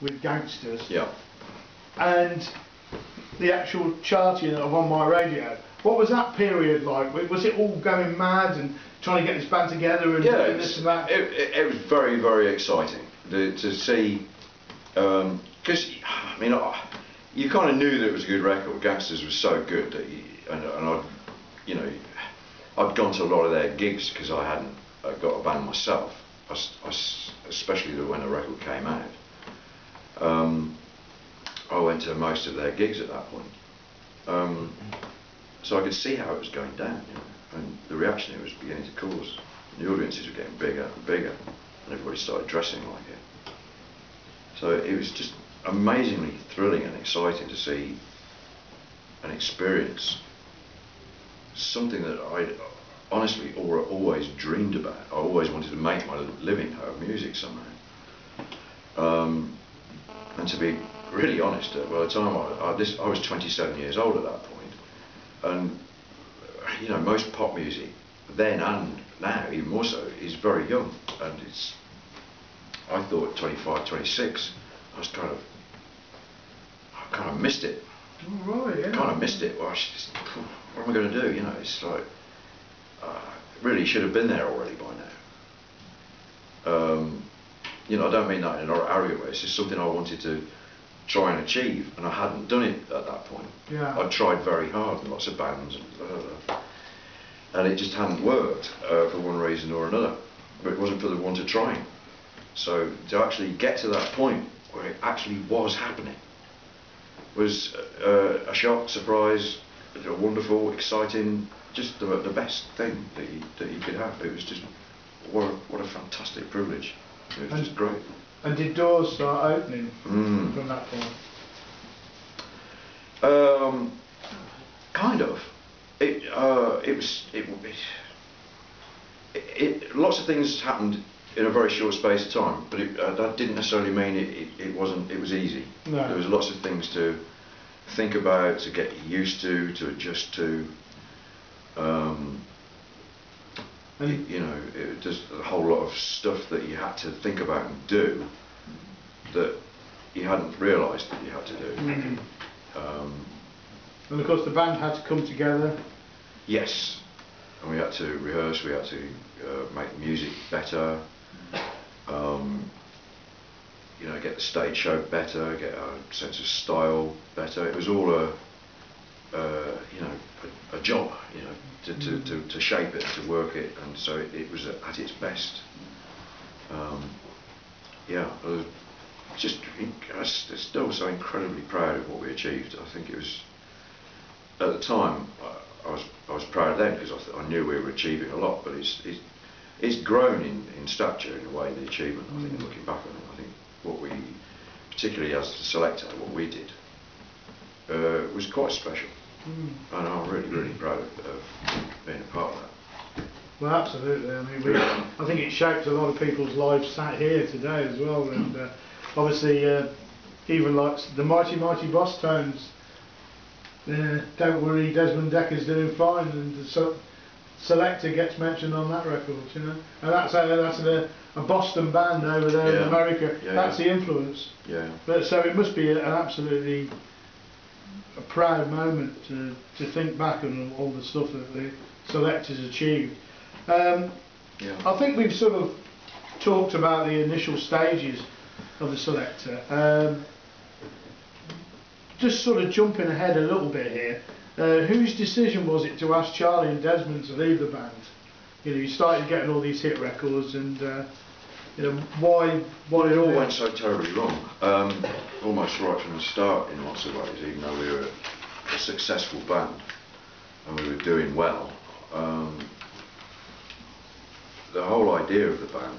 with Gangsters Yeah. and the actual charting of On My Radio. What was that period like? Was it all going mad and trying to get this band together and Yeah, this was, and that? it, it, it was very, very exciting to, to see, because, I mean, I, you kind of knew that it was a good record. Gangsters was so good that, you, and, and I'd, you know, I'd gone to a lot of their gigs because I hadn't uh, got a band myself, I I especially when the record came out. Um, I went to most of their gigs at that point. Um, so I could see how it was going down, you know, and the reaction it was beginning to cause. The audiences were getting bigger and bigger, and everybody started dressing like it. So it was just amazingly thrilling and exciting to see and experience something that I'd honestly al- always dreamed about. I always wanted to make my living out of music somehow. Um, and to be really honest, uh, by the time I, I, this, I was 27 years old at that point, and uh, you know most pop music then and now even more so is very young, and it's I thought 25, 26, I was kind of I kind of missed it Oh, right, yeah. kind of missed it. Well, just, what am I going to do? You know, it's like uh, really should have been there already by now. Um, you know, I don't mean that in an arrogant way. It's just something I wanted to try and achieve, and I hadn't done it at that point. Yeah. I tried very hard in lots of bands, and, blah, blah, blah. and it just hadn't worked uh, for one reason or another. But it wasn't for the want of trying. So to actually get to that point where it actually was happening was uh, a shock, surprise, a wonderful, exciting, just the, the best thing that you, that you could have. It was just what a, what a fantastic privilege. It was And- great. And did doors start opening Mm. from that point? Um, kind of. It uh, it was it, it, it lots of things happened in a very short space of time, but it, uh, that didn't necessarily mean it, it, it wasn't it was easy. No. There was lots of things to think about, to get used to, to adjust to. Um, And you know, it, there's a whole lot of stuff that you had to think about and do that you hadn't realised that you had to do. Mm. Um, And of course, the band had to come together. Yes, and we had to rehearse. We had to uh, make music better. Um, you know, get the stage show better, get our sense of style better. It was all a, a, job. You know, to, to, to, to shape it, to work it, and so it, it was at its best. Um, yeah, I was just I was still so incredibly proud of what we achieved. I think it was at the time, I, I was I was proud of them because I, th- I knew we were achieving a lot. But it's it's, it's grown in, in stature in a way. The achievement, I think, looking back on it, I think what we, particularly as the Selecter, what we did, uh, was quite special, Mm. And I'm really really proud of, being a part of that. Well, absolutely. I mean, we, I think it shaped a lot of people's lives sat here today as well. And uh, obviously, uh, even like the mighty, mighty Bosstones. Uh, don't worry, Desmond Dekker's doing fine, and the so, Selecter gets mentioned on that record, you know. And that's a, that's a, a Boston band over there Yeah. in America. Yeah, that's yeah. the influence. Yeah. But so it must be an absolutely proud moment to, to think back on all the stuff that the Selecters achieved. Um, Yeah. I think we've sort of talked about the initial stages of the Selecter. Um, just sort of jumping ahead a little bit here, uh, whose decision was it to ask Charlie and Desmond to leave the band? You know, you started getting all these hit records, and uh, you know why? Why it all went so terribly wrong, um, almost right from the start in lots of ways, even though we were a successful band and we were doing well. Um, the whole idea of the band